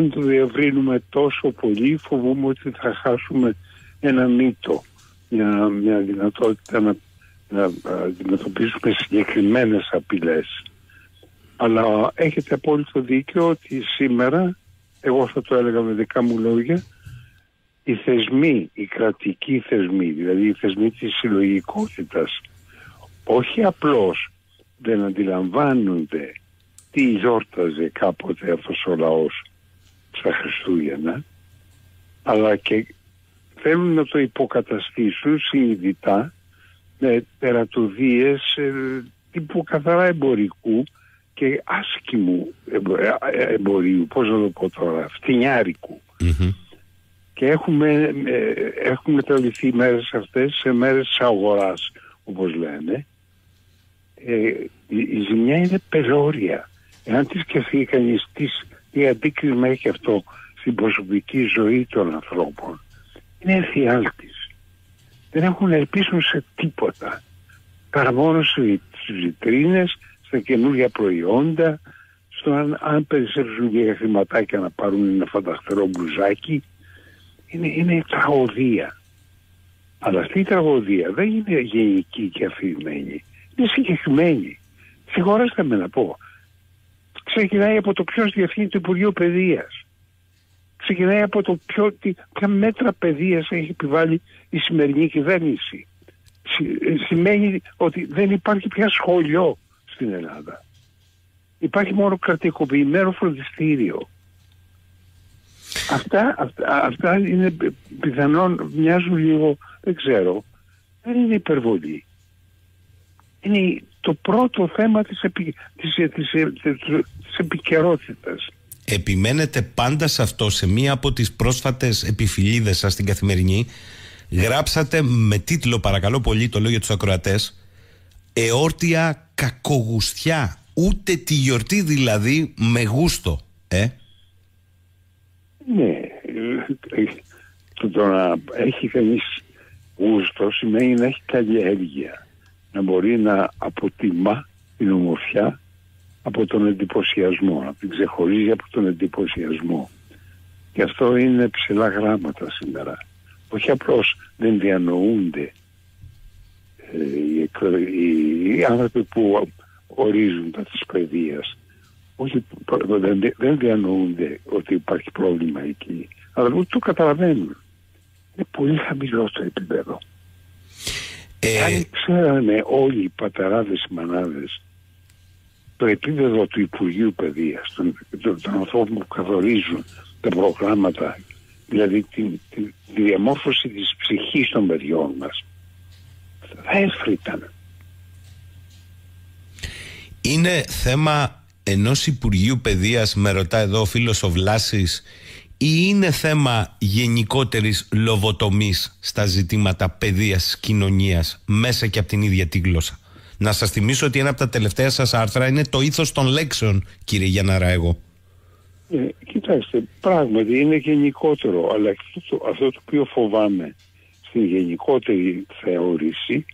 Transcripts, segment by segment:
αν το διευρύνουμε τόσο πολύ φοβούμαι ότι θα χάσουμε ένα μύτο, μια, μια δυνατότητα να, να αντιμετωπίσουμε συγκεκριμένες απειλές. Αλλά έχετε απόλυτο δίκιο ότι σήμερα, εγώ θα το έλεγα με δικά μου λόγια, οι θεσμοί, οι κρατικοί θεσμοί, δηλαδή οι θεσμοί της συλλογικότητας, όχι απλώς δεν αντιλαμβάνονται τι γιόρταζε κάποτε αυτός ο λαός στα Χριστούγεννα, αλλά και θέλουν να το υποκαταστήσουν συνειδητά με τερατοδίες ε, τύπου καθαρά εμπορικού και άσκημου ε, εμπορίου, πώς να το πω τώρα, Και έχουμε, ε, έχουμε μεταλληθεί οι μέρες αυτές σε μέρες της αγοράς, όπως λένε. Ε, η, η ζημιά είναι πεζόρια. Εάν τη σκεφτεί κανείς τι αντίκρισμα έχει αυτό στην προσωπική ζωή των ανθρώπων, είναι εφιάλτης. Δεν έχουν ελπίσουν σε τίποτα. Παρά μόνο στις βιτρίνες, στα καινούργια προϊόντα, στο αν, αν περισσέψουν λίγα χρηματάκια να πάρουν ένα φανταχτερό μπλουζάκι, είναι, είναι τραγωδία. Αλλά αυτή η τραγωδία δεν είναι γενική και αφηρημένη. Είναι συγκεκριμένη. Συγχωρέστε με να πω. Ξεκινάει από το ποιος διευθύνει το Υπουργείο Παιδείας ξεκινάει από το ποιο, τι, ποια μέτρα παιδείας έχει επιβάλει η σημερινή κυβέρνηση. Ε, σημαίνει ότι δεν υπάρχει πια σχολείο στην Ελλάδα. Υπάρχει μόνο κρατικοποιημένο φροντιστήριο. Αυτά, αυτά, αυτά είναι πιθανόν, μοιάζουν λίγο, δεν ξέρω, δεν είναι υπερβολή. Είναι το πρώτο θέμα της, επι, της, της, της, της επικαιρότητας. Επιμένετε πάντα σε αυτό σε μία από τις πρόσφατες επιφυλίδες σας στην Καθημερινή. Γράψατε με τίτλο παρακαλώ πολύ το λέω για τους ακροατές «Εόρτια κακογουστιά» ούτε τη γιορτή δηλαδή με γούστο ε; Ναι το, να έχει κανείς γούστο σημαίνει να έχει καλλιέργεια να μπορεί να αποτιμά την ομορφιά από τον εντυπωσιασμό, να την ξεχωρίζει από τον εντυπωσιασμό. Και αυτό είναι ψηλά γράμματα σήμερα. Όχι απλώς δεν διανοούνται ε, οι, οι, άνθρωποι που ορίζουν τα της παιδείας. Όχι, δεν, δεν διανοούνται ότι υπάρχει πρόβλημα εκεί, αλλά ούτε το καταλαβαίνουν. Είναι πολύ χαμηλό το επίπεδο. Ε... Αν ξέρανε όλοι οι πατεράδες, οι μανάδες το επίπεδο του Υπουργείου Παιδείας, των, των, ανθρώπων που καθορίζουν τα προγράμματα, δηλαδή τη, τη, τη διαμόρφωση της ψυχής των παιδιών μας, θα έφρυταν. Είναι θέμα ενός Υπουργείου Παιδείας, με ρωτά εδώ ο φίλος ο Βλάσης, ή είναι θέμα γενικότερης λοβοτομής στα ζητήματα παιδείας κοινωνίας μέσα και από την ίδια τη γλώσσα. Να σας θυμίσω ότι ένα από τα τελευταία σας άρθρα είναι το ήθος των λέξεων, κύριε Γιανναραέγο. Ε, κοιτάξτε, πράγματι είναι γενικότερο, αλλά αυτό το, αυτό το οποίο φοβάμαι στην γενικότερη θεώρηση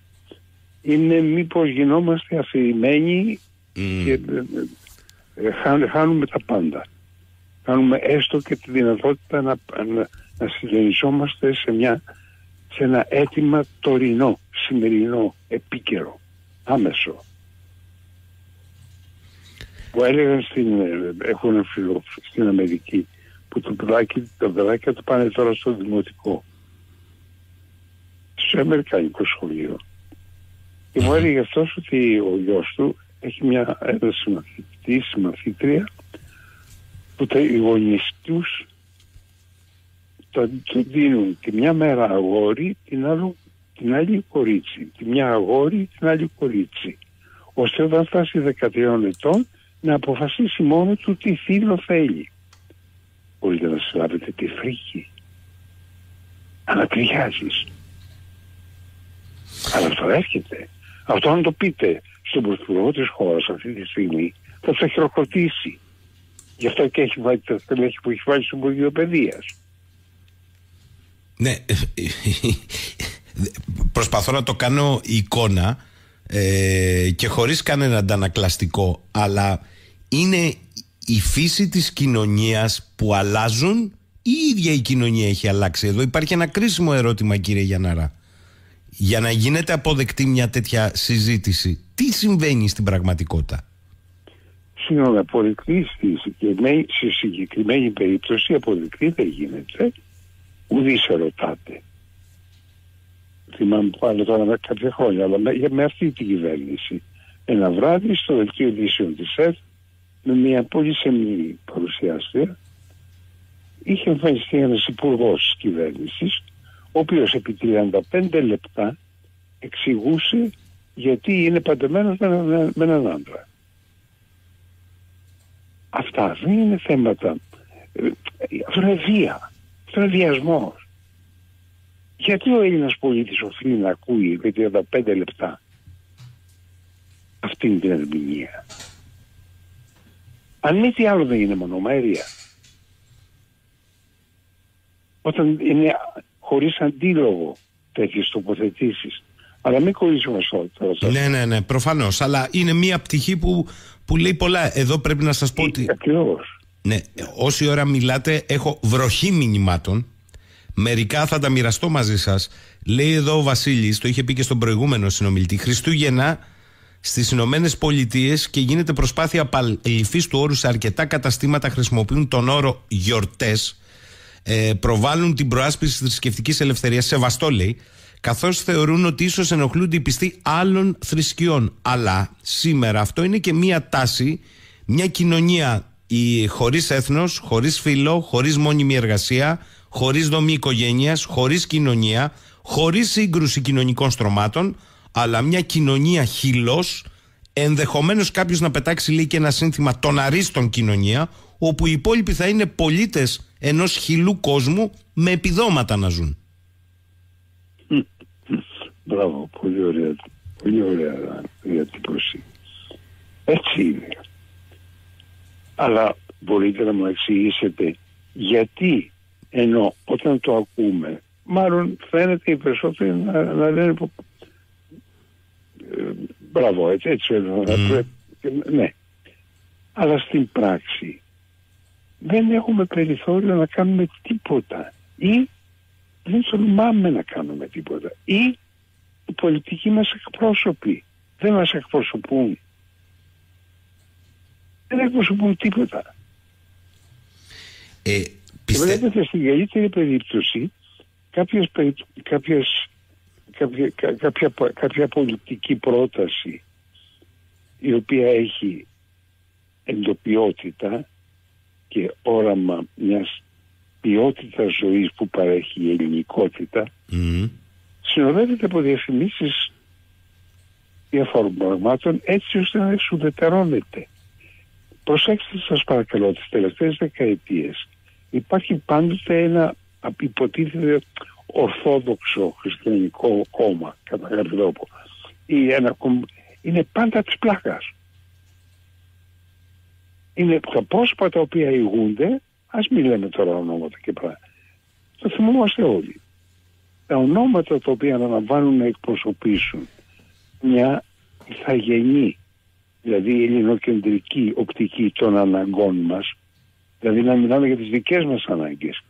είναι μήπως γινόμαστε αφηρημένοι και ε, ε, χάνουμε τα πάντα. Χάνουμε έστω και τη δυνατότητα να, να, να συντονισόμαστε σε, μια, σε ένα αίτημα τωρινό, σημερινό, επίκαιρο άμεσο. Που έλεγαν στην, έχω ένα φίλο στην Αμερική που το παιδάκι, τα παιδάκια του πάνε τώρα στο δημοτικό. Στο Αμερικανικό σχολείο. Και μου έλεγε αυτός ότι ο γιος του έχει μια ένας συμμαθητής, συμμαθήτρια που τα οι γονείς τους το, δίνουν τη μια μέρα αγόρι, την άλλη την άλλη κορίτσι. Τη μια αγόρι, την άλλη κορίτσι. Ώστε όταν φτάσει 13 ετών να αποφασίσει μόνο του τι φίλο θέλει. Μπορείτε να συλλάβετε τη φρίκη. Ανατριχιάζεις. Αλλά αυτό έρχεται. Αυτό αν το πείτε στον Πρωθυπουργό της χώρας αυτή τη στιγμή θα το χειροκροτήσει. Γι' αυτό και έχει βάλει τα στελέχη που έχει βάλει στο Υπουργείο Παιδείας. Ναι, προσπαθώ να το κάνω εικόνα ε, και χωρίς κανένα αντανακλαστικό αλλά είναι η φύση της κοινωνίας που αλλάζουν ή η ίδια η κοινωνία έχει αλλάξει. Εδώ υπάρχει ένα κρίσιμο ερώτημα κύριε Γιανναρά. Για να γίνεται αποδεκτή μια τέτοια συζήτηση, τι συμβαίνει στην πραγματικότητα; Συγγνώμη, αποδεκτή στη συγκεκριμένη περίπτωση αποδεκτή δεν γίνεται. Ουδή σε ρωτάτε. Θυμάμαι πάλι τώρα με κάποια χρόνια, αλλά με, με αυτή την κυβέρνηση. Ένα βράδυ στο δελτίο ειδήσεων της ΕΡΤ με μια πολύ σεμνή παρουσιάστρια είχε εμφανιστεί ένας υπουργός της κυβέρνησης, ο οποίος επί 35 λεπτά εξηγούσε γιατί είναι παντεμένος με, με, με έναν άντρα. Αυτά δεν είναι θέματα. Αυτό είναι βία. Αυτό είναι βιασμό. Γιατί ο Έλληνας πολίτης οφείλει να ακούει για 35 λεπτά αυτή την ερμηνεία; Αν μη τι άλλο δεν είναι μονομέρεια. Όταν είναι χωρίς αντίλογο τέτοιες τοποθετήσεις. Αλλά μην κολλήσουμε στο Ναι, ναι, ναι, προφανώς. Αλλά είναι μια πτυχή που, που λέει πολλά. Εδώ πρέπει να σας πω ότι... Ακριβώς. Ναι, όση ώρα μιλάτε έχω βροχή μηνυμάτων. Μερικά θα τα μοιραστώ μαζί σας. Λέει εδώ ο Βασίλης, το είχε πει και στον προηγούμενο συνομιλητή, Χριστούγεννα στις Ηνωμένες Πολιτείες και γίνεται προσπάθεια απαλυφή του όρου σε αρκετά καταστήματα χρησιμοποιούν τον όρο γιορτές. Ε, προβάλλουν την προάσπιση της θρησκευτικής ελευθερίας. Σεβαστό λέει. Καθώς θεωρούν ότι ίσως ενοχλούνται οι πιστοί άλλων θρησκειών. Αλλά σήμερα αυτό είναι και μία τάση, μια κοινωνία χωρίς έθνος, χωρίς φίλο, χωρίς μόνιμη εργασία, χωρίς δομή οικογένειας, χωρίς κοινωνία, χωρίς σύγκρουση κοινωνικών στρωμάτων, αλλά μια κοινωνία χυλό, ενδεχομένως κάποιος να πετάξει λέει και ένα σύνθημα των αρίστων κοινωνία, όπου οι υπόλοιποι θα είναι πολίτες ενός χυλού κόσμου με επιδόματα να ζουν. Μπράβο, πολύ ωραία, πολύ ωραία διατύπωση. Έτσι είναι. Αλλά μπορείτε να μου εξηγήσετε γιατί ενώ όταν το ακούμε μάλλον φαίνεται οι περισσότεροι να, να λένε ε, μπράβο, έτσι, έτσι mm. ναι. Αλλά στην πράξη δεν έχουμε περιθώριο να κάνουμε τίποτα ή δεν τολμάμε να κάνουμε τίποτα ή οι πολιτικοί μας εκπρόσωποι δεν μας εκπροσωπούν. Δεν εκπροσωπούν τίποτα. Ε, πιστε... Βλέπετε στην καλύτερη περίπτωση κάποιες, κάποιες κάποια, κάποια, κάποια πολιτική πρόταση η οποία έχει εντοπιότητα και όραμα μιας ποιότητας ζωής που παρέχει η ελληνικότητα mm. Συνοδεύεται από διαφημίσεις διαφόρων πραγμάτων έτσι ώστε να εξουδετερώνεται. Προσέξτε σας παρακαλώ τις τελευταίες δεκαετίες υπάρχει πάντοτε ένα υποτίθεται ορθόδοξο χριστιανικό κόμμα κατά κάποιο τρόπο ή ένα είναι πάντα της πλάκας. Είναι τα πρόσωπα τα οποία ηγούνται, ας μην λέμε τώρα ονόματα και πράγματα. Το θυμόμαστε όλοι. Τα ονόματα τα οποία αναλαμβάνουν να εκπροσωπήσουν μια ηθαγενή, δηλαδή ελληνοκεντρική οπτική των αναγκών μας, δηλαδή να μιλάμε για τις δικές μας ανάγκες,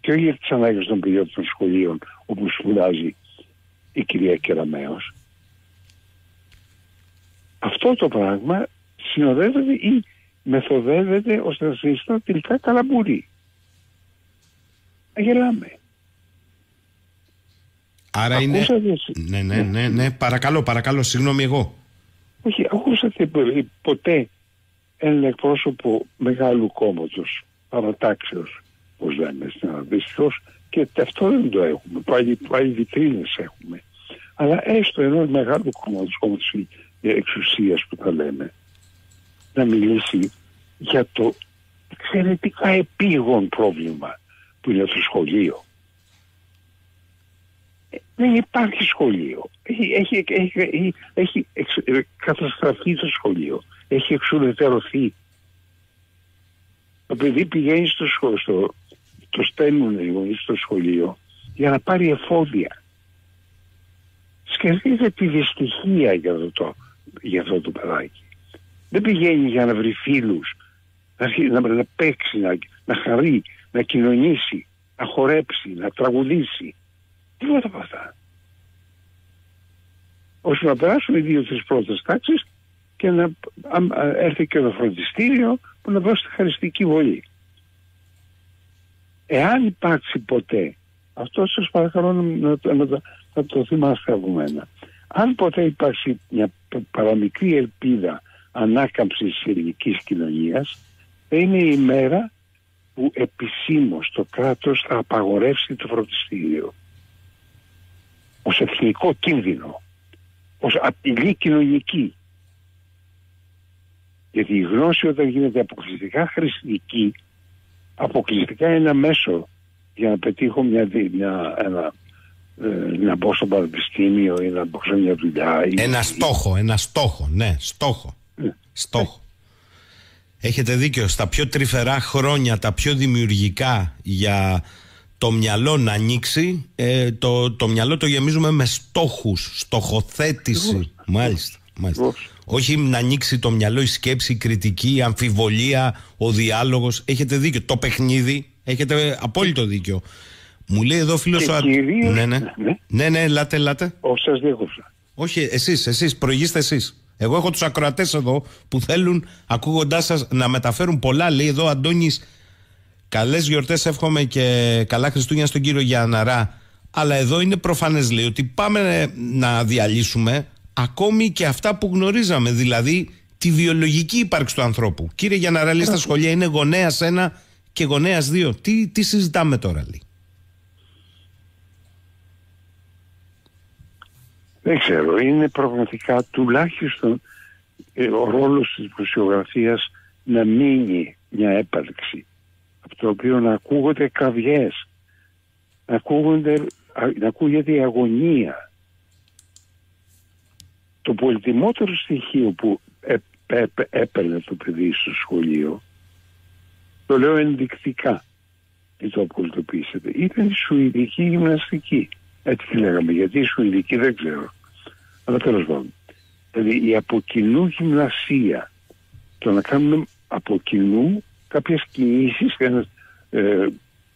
και όχι για τις ανάγκες των παιδιών των σχολείων όπου σπουδάζει η κυρία Κεραμέως. Αυτό το πράγμα συνοδεύεται ή μεθοδεύεται ώστε να συνιστά τελικά καλαμπούρι. Να γελάμε. Άρα είναι... Ναι, ναι, ναι, ναι, παρακαλώ, παρακαλώ, συγγνώμη εγώ. Όχι, ακούσατε ποτέ ένα εκπρόσωπο μεγάλου κόμματος, παρατάξεως, όπω λέμε στην αντίστοιχο, και αυτό δεν το έχουμε. Πάλι, πάλι βιτρίνες έχουμε. Αλλά έστω ενός μεγάλου κόμματος, κόμματος εξουσίας που τα λέμε, να μιλήσει για το εξαιρετικά επίγον πρόβλημα που είναι το σχολείο. Δεν υπάρχει σχολείο. Έχει, έχει, έχει, έχει καταστραφεί το σχολείο. Έχει εξουδετερωθεί. Το παιδί πηγαίνει στο, στο, το στέλνουν οι γονείς στο σχολείο για να πάρει εφόδια. Σκεφτείτε τη δυστυχία για αυτό το, για αυτό το παιδάκι. Δεν πηγαίνει για να βρει φίλους να, αρχίσει, να, να παίξει, να, να χαρεί, να κοινωνήσει, να χορέψει, να τραγουδήσει. Τίποτα από αυτά; Ώστε να περάσουν οι δύο-τρει πρώτες τάξεις και να έρθει και το φροντιστήριο που να δώσει τη χαριστική βολή. Εάν υπάρξει ποτέ, αυτό σας παρακαλώ να, να, να, να το θυμάστε από μένα, αν ποτέ υπάρξει μια παραμικρή ελπίδα ανάκαμψης της ελληνικής κοινωνίας, θα είναι η μέρα που επισήμως το κράτος θα απαγορεύσει το φροντιστήριο ως εθνικό κίνδυνο, ως απειλή κοινωνική. Γιατί η γνώση όταν γίνεται αποκλειστικά χρηστική, αποκλειστικά ένα μέσο για να πετύχω μια, μια, ένα, ε, να μπω στο πανεπιστήμιο ή να μπω σε μια δουλειά. Ένα στόχο, ένα στόχο, ναι, στόχο. Ναι. Στόχο. Έχετε δίκιο, στα πιο τρυφερά χρόνια, τα πιο δημιουργικά για το μυαλό να ανοίξει, ε, το, το μυαλό το γεμίζουμε με στόχους, στοχοθέτηση. Μάλιστα, μάλιστα. Όχι να ανοίξει το μυαλό η σκέψη, η κριτική, η αμφιβολία, ο διάλογος. Έχετε δίκιο. Το παιχνίδι, έχετε απόλυτο δίκιο. Μου λέει εδώ φίλος ο ναι, ναι. ναι. Ναι, ναι, ελάτε, ελάτε. Όχι, σας διέκοψα. Όχι, εσείς, εσείς, προηγήστε εσείς. Εγώ έχω τους ακροατές εδώ που θέλουν, ακούγοντάς σας, να μεταφέρουν πολλά. Λέει εδώ Αντώνης, καλές γιορτές, εύχομαι και καλά Χριστούγεννα στον κύριο Γιαναρά. Αλλά εδώ είναι προφανές, λέει, ότι πάμε να διαλύσουμε ακόμη και αυτά που γνωρίζαμε. Δηλαδή τη βιολογική ύπαρξη του ανθρώπου. Κύριε Γιαναρά, λέει στα σχολεία είναι γονέας ένα και γονέας δύο. Τι, τι συζητάμε τώρα, λέει; Δεν ξέρω, είναι πραγματικά τουλάχιστον ε, ο ρόλος της προσιογραφίας να μείνει μια έπαρξη από το οποίο να ακούγονται κραυγές, να, ακούγονται, να ακούγεται η αγωνία. Το πολυτιμότερο στοιχείο που έπαιρνε το παιδί στο σχολείο, το λέω ενδεικτικά, και το απολυτοποιήσετε, ήταν η σουηδική γυμναστική. Έτσι τη λέγαμε, γιατί η Σουηδική δεν ξέρω. Αλλά τέλος πάντων. Δηλαδή η αποκοινού γυμνασία, το να κάνουμε από κοινού κάποιες κινήσεις, ε,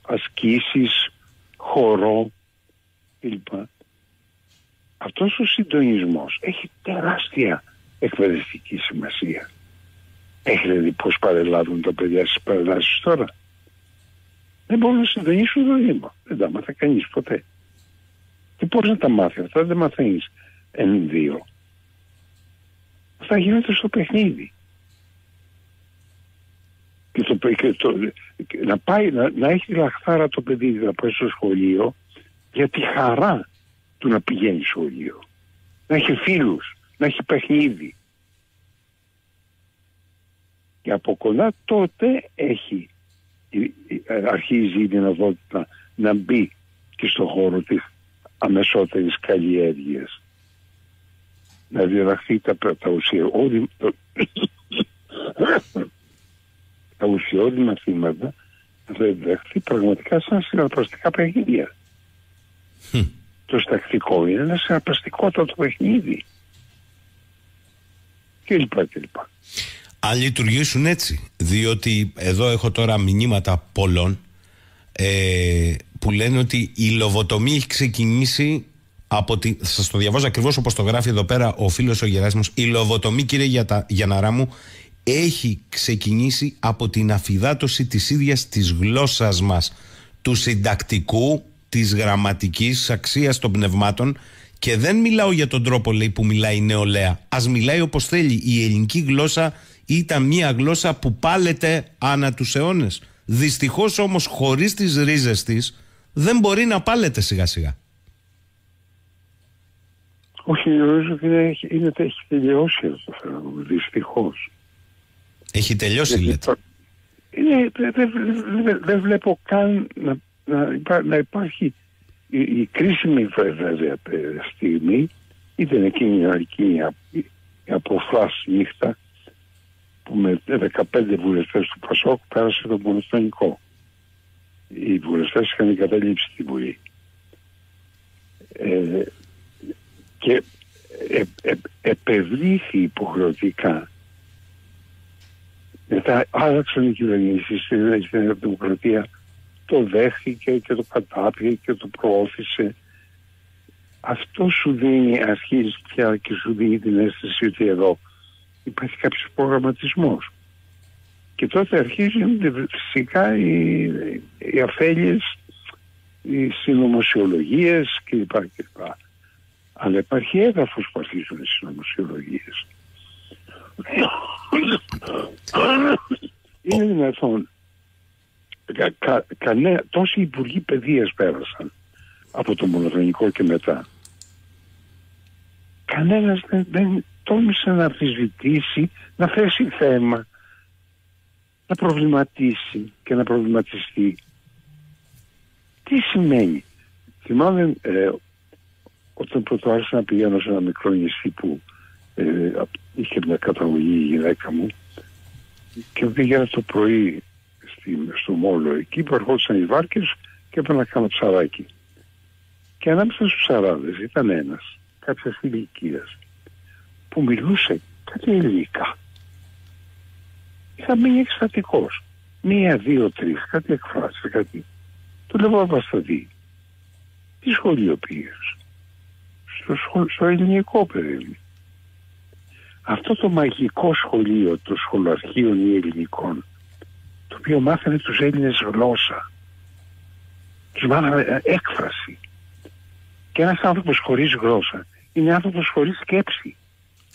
ασκήσεις, χορό κλπ. Αυτός ο συντονισμός έχει τεράστια εκπαιδευτική σημασία. Έχει δηλαδή πώς παρελάβουν τα παιδιά στις παρελάσεις τώρα. Δεν μπορούν να συντονίσουν το Δήμο. Δεν τα μάθα κανείς ποτέ. Και πώς να τα μάθει αυτά, δεν μαθαίνεις εν δύο. Αυτά γίνονται στο παιχνίδι. Και, το, και το, να, πάει, να, να έχει λαχθάρα το παιδί να πάει στο σχολείο για τη χαρά του να πηγαίνει στο σχολείο. Να έχει φίλους, να έχει παιχνίδι. Και από κοντά τότε έχει, αρχίζει η δυνατότητα να μπει και στο χώρο της αμεσότερης καλλιέργειας. Να διδαχθεί τα, τα ουσιώδη, τα ουσιώδη μαθήματα να διδαχθεί πραγματικά σαν συναρπαστικά παιχνίδια. Το στακτικό είναι ένα συναρπαστικότατο παιχνίδι. Και λοιπά και λοιπά. Αν λειτουργήσουν έτσι, διότι εδώ έχω τώρα μηνύματα πολλών ε, που λένε ότι η λοβοτομή έχει ξεκινήσει από τη, σας το διαβάζω ακριβώς όπως το γράφει εδώ πέρα ο φίλος ο Γεράσιμος η λοβοτομή κύριε Γιατα, Γιαναρά μου έχει ξεκινήσει από την αφιδάτωση της ίδιας της γλώσσας μας του συντακτικού, της γραμματικής αξίας των πνευμάτων και δεν μιλάω για τον τρόπο λέει, που μιλάει η νεολαία. Ας μιλάει όπως θέλει. Η ελληνική γλώσσα ήταν μια γλώσσα που πάλεται ανά τους αιώνες. Δυστυχώς όμως χωρίς τις ρίζες της δεν μπορεί να πάλεται σιγά σιγά. Όχι, νομίζω ότι έχει, είναι, έχει τελειώσει αυτό το φαινόμενο, δυστυχώς. Έχει τελειώσει, λέτε; δεν δε, βλέπω καν να, να, να υπάρχει η, η κρίσιμη βέβαια στιγμή ήταν εκείνη, εκείνη η, η αποφάση νύχτα που με 15 βουλευτές του Πασόκ πέρασε το μονοστονικό. Οι βουλευτές είχαν εγκαταλείψει τη Βουλή. Ε, και ε, ε, επευλήθη υποχρεωτικά Μετά άλλαξαν οι κυβερνήσεις στην Δημοκρατία. Το δέχτηκε και το κατάπιε και το προώθησε. Αυτό σου δίνει, αρχίζει πια και σου δίνει την αίσθηση ότι εδώ υπάρχει κάποιος προγραμματισμός. Και τότε αρχίζουν φυσικά οι, οι αφέλειες, οι συνωμοσιολογίες κλπ. κλπ. Αλλά υπάρχει έδαφος που αρχίζουν οι συνωμοσιολογίες. Είναι δυνατόν κα, κα, κανέ, τόσοι υπουργοί παιδείας πέρασαν από το μονοχρονικό και μετά. Κανένας δεν, δεν τόλμησε να αμφισβητήσει, να θέσει θέμα, να προβληματίσει και να προβληματιστεί. Τι σημαίνει; Θυμάμαι ε, όταν πρώτο άρχισα να πηγαίνω σε ένα μικρό νησί που ε, είχε μια καταγωγή η γυναίκα μου και πήγαινα το πρωί στη, στο μόλο εκεί που ερχόντουσαν οι βάρκες και έπαιρνα να κάνω ψαράκι. Και ανάμεσα στους ψαράδες ήταν ένας, κάποια ηλικίας που μιλούσε κάτι ελληνικά. Είχα μείνει εκστατικός. Μία, δύο, τρεις, κάτι εκφράσει, κάτι. Του λέω Βασταδί. Τι σχολείο πήγες; Στο, στο ελληνικό παιδί αυτό το μαγικό σχολείο των σχολοαρχείων ή ελληνικών το οποίο μάθανε τους Έλληνες γλώσσα τους μάθανε ε, έκφραση και ένας άνθρωπος χωρίς γλώσσα είναι άνθρωπος χωρίς σκέψη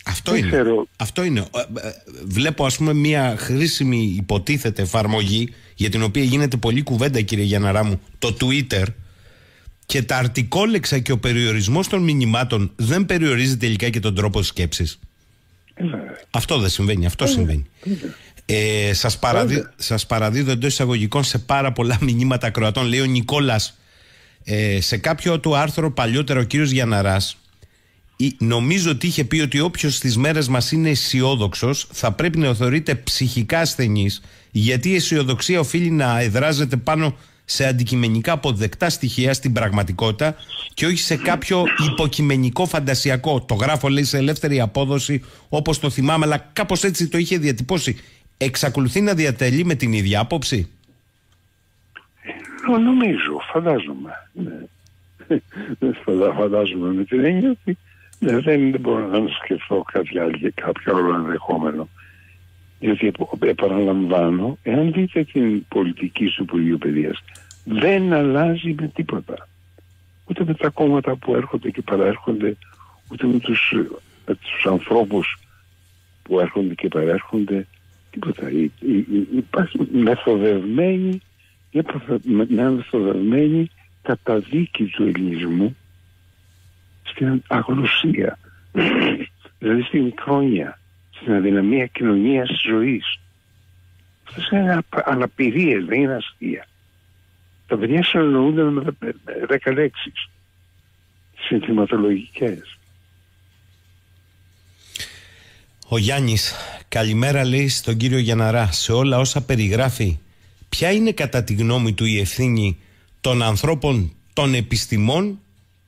αυτό είναι. Αυτό είναι. Ε, ε, βλέπω ας πούμε μια χρήσιμη υποτίθεται εφαρμογή για την οποία γίνεται πολλή κουβέντα κύριε Γιαναρά μου, το Twitter και τα αρτικόλεξα και ο περιορισμός των μηνυμάτων δεν περιορίζει τελικά και τον τρόπο σκέψης. Αυτό δεν συμβαίνει, αυτό συμβαίνει. Ε, σας, παραδί, σας παραδίδω εντός εισαγωγικών σε πάρα πολλά μηνύματα κροατών. Λέει ο Νικόλας ε, σε κάποιο του άρθρο παλιότερο ο κύριος Γιαναράς νομίζω ότι είχε πει ότι όποιος στις μέρες μας είναι αισιόδοξος θα πρέπει να θεωρείται ψυχικά ασθενής, γιατί η αισιοδοξία οφείλει να εδράζεται πάνω σε αντικειμενικά αποδεκτά στοιχεία στην πραγματικότητα και όχι σε κάποιο υποκειμενικό φαντασιακό. Το γράφω λέει σε ελεύθερη απόδοση όπως το θυμάμαι, αλλά κάπως έτσι το είχε διατυπώσει. Εξακολουθεί να διατελεί με την ίδια άποψη; Ε, νομίζω, φαντάζομαι. Ναι. φαντάζομαι με την έννοια ότι ναι, δεν, δεν μπορώ να σκεφτώ κάτι άλλο, κάποιο άλλο ενδεχόμενο. Γιατί επαναλαμβάνω, εάν δείτε την πολιτική του Υπουργείου Παιδείας, δεν αλλάζει με τίποτα. Ούτε με τα κόμματα που έρχονται και παραέρχονται, ούτε με τους, με τους ανθρώπους που έρχονται και παρέρχονται, τίποτα. Υπάρχει μεθοδευμένη, μια μεθοδευμένη καταδίκη του ελληνισμού στην αγνωσία, δηλαδή στην μικρόνια, στην αδυναμία κοινωνίας ζωής. Αυτές είναι αναπηρίες, δεν είναι αστεία. Τα παιδιά συνεννοούνται με δέκα λέξεις συνθηματολογικές. Ο Γιάννης, καλημέρα λέει στον κύριο Γιαναρά σε όλα όσα περιγράφει. Ποια είναι κατά τη γνώμη του η ευθύνη των ανθρώπων, των επιστημών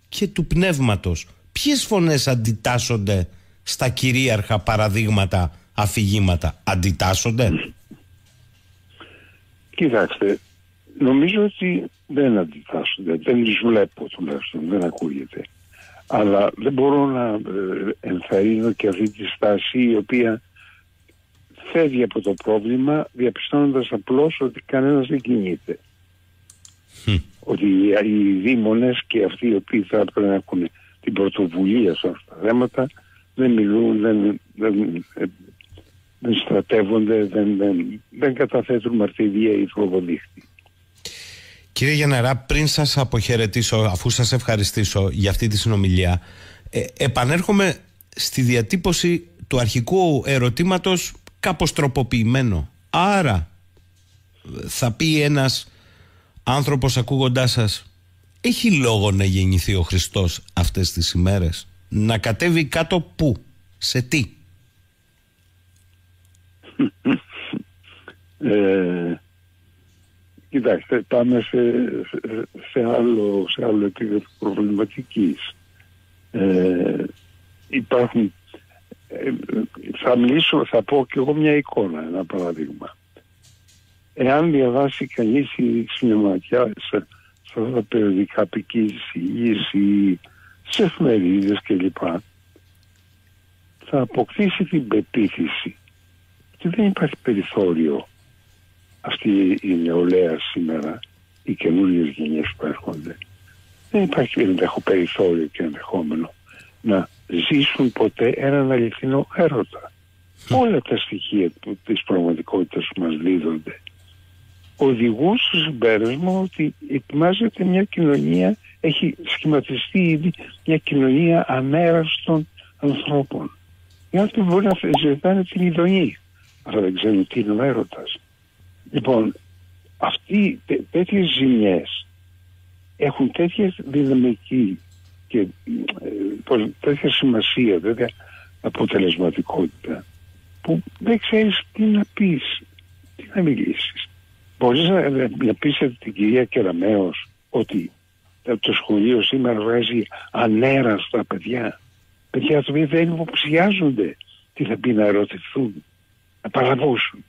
και του πνεύματος; Ποιες φωνές αντιτάσσονται στα κυρίαρχα παραδείγματα αφηγήματα. Αντιτάσσονται; Κοιτάξτε, νομίζω ότι δεν αντιτάσσονται. Δεν τις βλέπω τουλάχιστον, δεν ακούγεται. Αλλά δεν μπορώ να ε, ενθαρρύνω και αυτή τη στάση η οποία φεύγει από το πρόβλημα διαπιστώνοντας απλώς ότι κανένας δεν κινείται ότι οι δήμονες και αυτοί οι οποίοι θα έπρεπε να έχουν την πρωτοβουλία σε αυτά τα θέματα δεν μιλούν, δεν, δεν, δεν στρατεύονται, δεν, δεν, δεν καταθέτουν μαρτυρία ή τροποδείχτη. Κύριε Γενερά, πριν σας αποχαιρετήσω, αφού σας ευχαριστήσω για αυτή τη συνομιλία, ε, επανέρχομαι στη διατύπωση του αρχικού ερωτήματος κάπως τροποποιημένο. Άρα θα πει ένας άνθρωπος ακούγοντάς σας έχει λόγο να γεννηθεί ο Χριστός αυτές τις ημέρες να κατέβει κάτω πού, σε τι ε, κοιτάξτε πάμε σε, σε, άλλο, σε άλλο επίπεδο προβληματικής ε, υπάρχουν ε, θα μιλήσω, θα πω και εγώ μια εικόνα, ένα παράδειγμα. Εάν διαβάσει κανείς η συναιμακιά σε, σε αυτά τα περιοδικά ποικίλης ή σε εφημερίδες κλπ. Θα αποκτήσει την πεποίθηση ότι δεν υπάρχει περιθώριο αυτή η νεολαία σήμερα, οι καινούριες γενιές που έρχονται. Δεν υπάρχει ενδεχό περιθώριο και ενδεχόμενο να ζήσουν ποτέ έναν αληθινό έρωτα. Όλα τα στοιχεία της πραγματικότητας που μας δίδονται οδηγούν στο συμπέρασμα ότι ετοιμάζεται μια κοινωνία, έχει σχηματιστεί ήδη μια κοινωνία ανέραστων ανθρώπων. Οι άνθρωποι μπορεί να ζητάνε την ειδονή, αλλά δεν ξέρουν τι είναι ο έρωτας. Λοιπόν, αυτοί τέ, τέτοιες ζημιές έχουν τέτοια δυναμική και ε, τέτοια σημασία, τέτοια αποτελεσματικότητα που δεν ξέρεις τι να πεις, τι να μιλήσεις. Μπορείς να, να πεις την κυρία Κεραμέως ότι το σχολείο σήμερα βγάζει ανέραστα παιδιά; Παιδιά τα οποία δεν υποψιάζονται τι θα πει να ερωτηθούν, να παραδώσουν.